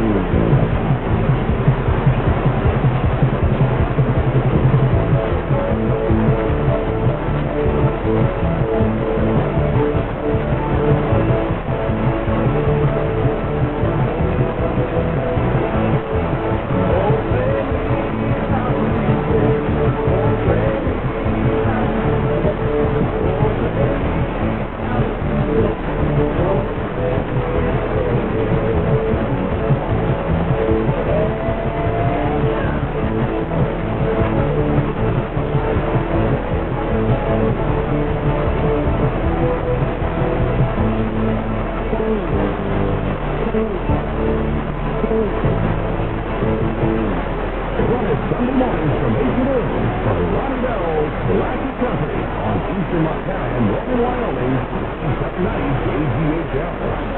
Mm-hmm. Sunday from 8 to noon for Ronnie Bell's Classic on Eastern Montana and Northern Wyoming. 90 KGHL.